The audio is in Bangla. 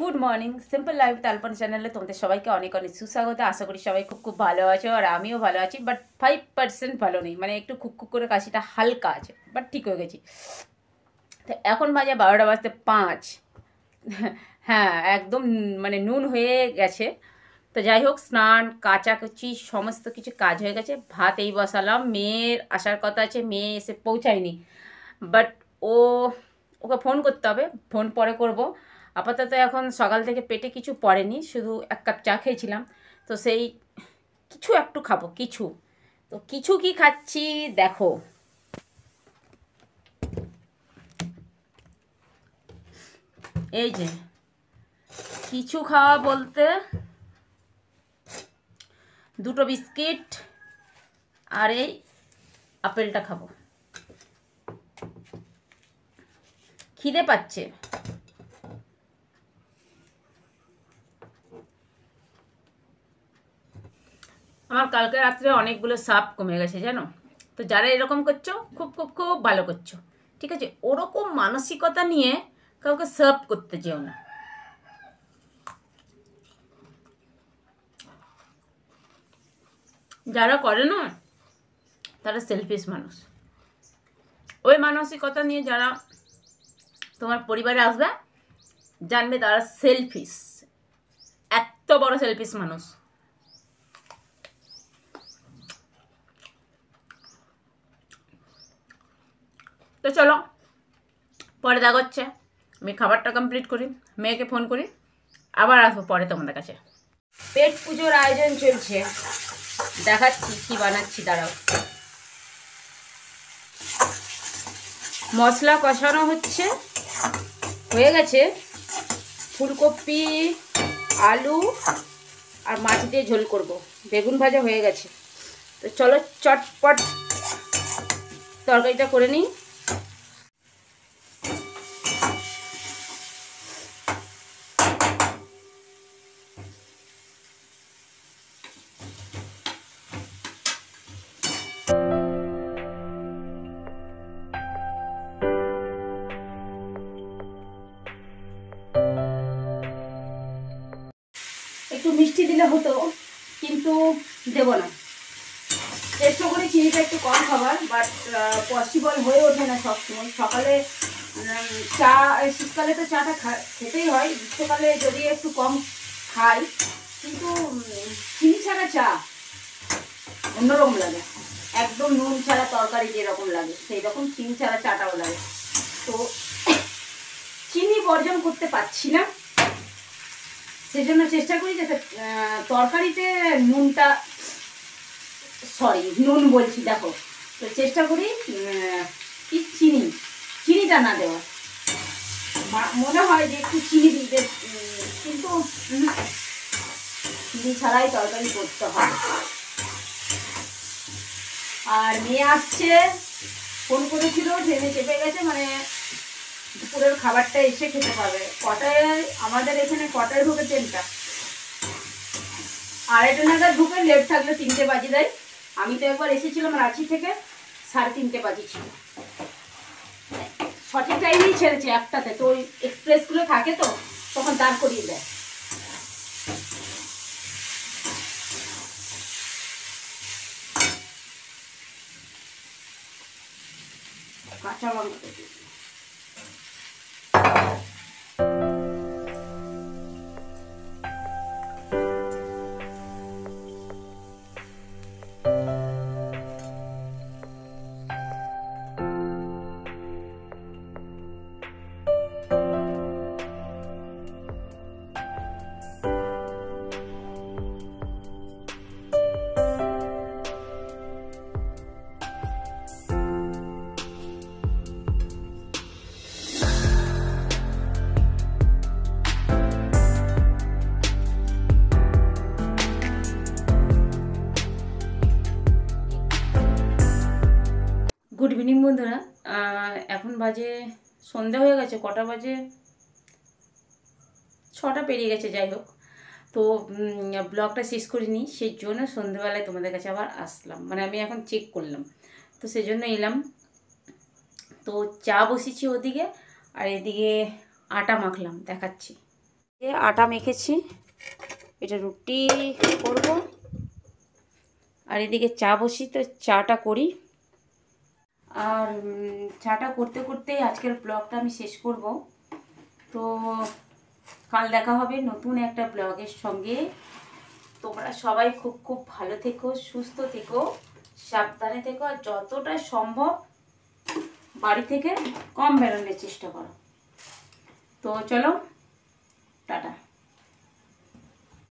গুড মর্নিং সিম্পল লাইফ তালপন চ্যানেলে তোমাদের সবাইকে অনেক অনেক সুস্বাগত। আশা করি সবাই খুব খুব ভালো আছো আর আমিও ভালো আছি বাট ফাইভ পার্সেন্ট ভালো নেই। মানে একটু খুক খুব করে কাশিটা হালকা আছে বাট ঠিক হয়ে গেছি। তো এখন বাজে বারোটা বাজতে পাঁচ। হ্যাঁ একদম মানে নুন হয়ে গেছে। তো যাই হোক, স্নান, কাচাকুচি, সমস্ত কিছু কাজ হয়ে গেছে। ভাত এই বসালাম। মেয়ের আসার কথা আছে, মেয়ে এসে পৌঁছায়নি। বাট ও, ওকে ফোন করতে হবে। ফোন পরে করব। আপাতত এখন সকাল থেকে পেটে কিছু পড়েনি, শুধু এক কাপ চা খেয়েছিলাম। তো সেই কিছু একটু খাব, কিছু। তো কিছু কি খাচ্ছি দেখো। এই যে, কিছু খাওয়া বলতে দুটো বিস্কিট আর এই আপেলটা খাব। খিদে পাচ্ছে। আমার কালকে রাত্রে অনেকগুলো সাপ কমে গেছে, জানো? তো যারা এরকম করছ, খুব খুব খুব ভালো করছ। ঠিক আছে? ওরকম মানসিকতা নিয়ে কাউকে সার্ভ করতে যেও না। যারা করে না, তারা সেলফিশ মানুষ। ওই মানসিকতা নিয়ে যারা তোমার পরিবারে আসবে, জানবে তারা সেলফিশ এত বড় সেলফিশ মানুষ। তো চলো, পরে দেখা আমি খাবারটা কমপ্লিট করি, মেয়েকে ফোন করি, আবার আসব পরে তোমাদের কাছে। পেট পুজোর আয়োজন চলছে। দেখাচ্ছি কি বানাচ্ছি, দাঁড়াও। মশলা কষানো হচ্ছে। হয়ে গেছে ফুলকপি, আলু, আর মাছ দিয়ে ঝোল করব। বেগুন ভাজা হয়ে গেছে। তো চলো চটপট তরকারিটা করে নিই। মিষ্টি দিলে হতো, কিন্তু দেব না। চেষ্টা করি চিনিটা একটু কম খাবার বাট পসিবল হয়ে ওঠে না সবসময়। সকালে চা শীতকালে তো চাটা খেতেই হয়। গ্রীষ্মকালে যদি একটু কম খাই, কিন্তু চিনি ছাড়া চা অন্যরকম লাগে। একদম নুন ছাড়া তরকারি যেরকম লাগে সেই রকম চিনি ছাড়া চাটাও লাগে। তো, চিনি বর্জন করতে পারছি না। সেই জন্য চেষ্টা করি যাতে তরকারিতে নুনটা সরি নুন বলছি, দেখো। তো চেষ্টা করি কি চিনি, চিনিটা না দেওয়ার মা- মনে হয় যে একটু চিনি দিতে, কিন্তু চিনি ছাড়াই তরকারি করতে হয়। আর মেয়ে আসছে, ফোন করেছিল, ট্রেনে চেপে গেছে মানে দুপুরের খাবারটা এসে খেতে পাবে। কটায় আমাদের এখানে কটায় ঢুকে ট্রেনটা? আড়াইটা নাগাদ ঢুকে লেট থাকলে তিনটে বাজে দেয়। আমি তো একবার এসেছিলাম রাঁচি থেকে, সাড়ে তিনটে বাজে ছিল সঠিক টাইমেই ছেড়েছে একটাতে। তো ওই এক্সপ্রেসগুলো থাকে তো, তখন দাঁড় করিয়ে দেয়। কাঁচা লঙ্কা বন্ধুরা এখন বাজে, সন্ধে হয়ে গেছে, কটা বাজে? ছটা পেরিয়ে গেছে, যাই হোক। তো ব্লগটা শেষ করিনি, সেই জন্য সন্ধেবেলায় তোমাদের কাছে আবার আসলাম। মানে আমি এখন চেক করলাম। তো সেই জন্য এলাম। তো চা বসিয়েছি ওদিকে, আর এদিকে আটা মাখলাম, দেখাচ্ছি। আটা মেখেছি, এটা রুটি করব। আর এদিকে চা বসি, তো চাটা করি। আর চাটা করতে করতে আজকের ব্লগটা আমি শেষ করব। তো কাল দেখা হবে নতুন একটা ব্লগের সঙ্গে। তোমরা সবাই খুব খুব ভালো থেকো, সুস্থ থেকো, সাবধানে থেকো, আর যতটা সম্ভব বাড়ি থেকে কম বেরোনোর চেষ্টা করো। তো চলো, টাটা।